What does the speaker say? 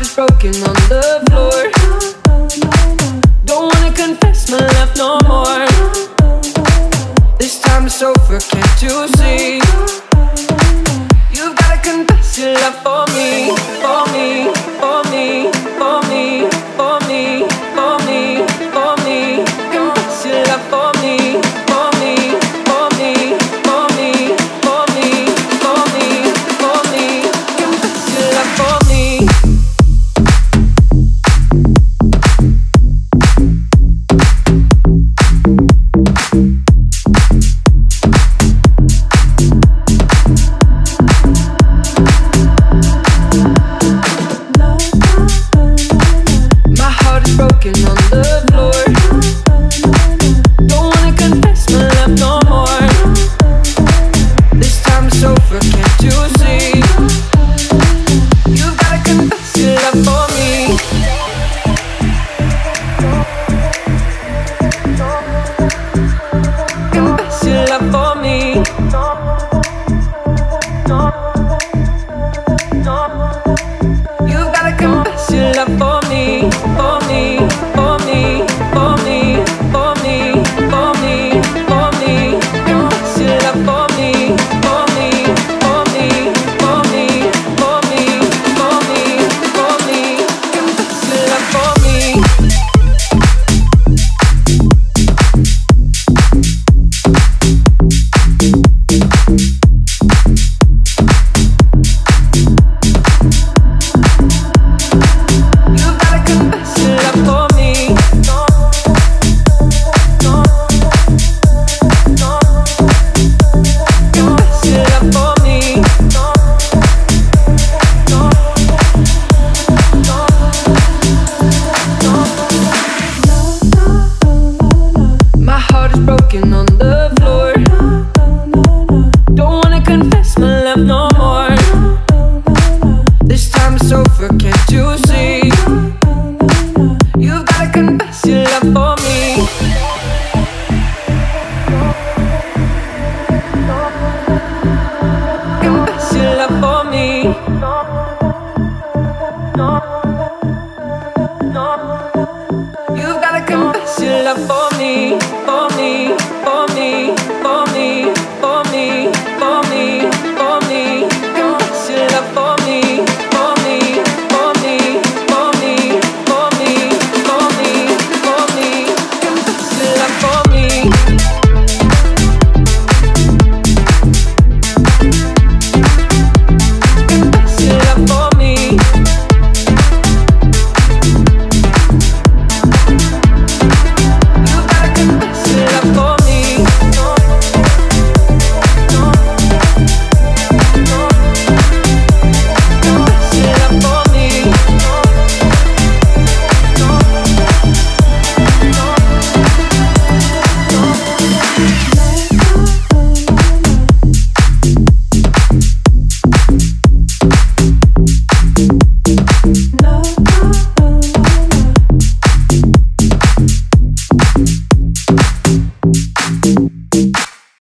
heart is broken on the floor. Don't wanna confess my love no more. This time it's over, can't you see? que no heart is broken on the floor Don't wanna confess my love no more This time it's over, can't you see? You've gotta confess your love for me Confess your love for me You've gotta confess your love for me, for me.